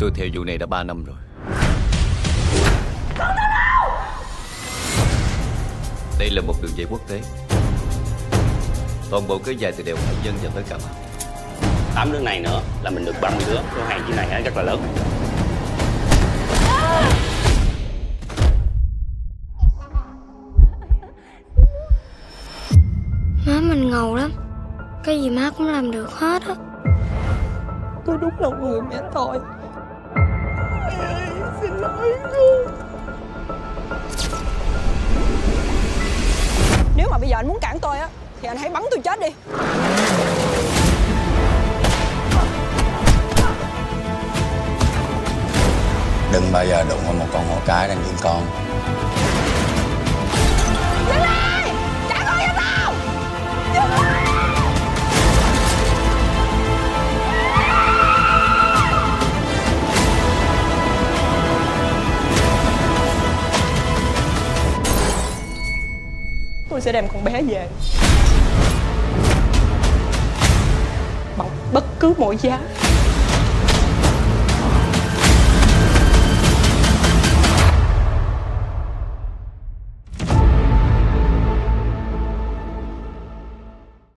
Tôi theo vụ này đã 3 năm rồi. Đây là một đường dây quốc tế. Toàn bộ kéo dài từ đèo Hải Dân và tới Cà Mau. Tám đứa này nữa là mình được 30 đứa số hàng chỉ này rất là lớn. Má mình ngầu lắm. Cái gì má cũng làm được hết á. Tôi đúng là người mẹ tội lỗi con Nếu mà bây giờ anh muốn cản tôi á Thì anh hãy bắn tôi chết đi. Đừng bao giờ đụng vào một con hổ cái đang dưỡng con Tôi sẽ đem con bé về. Bằng bất cứ mọi giá.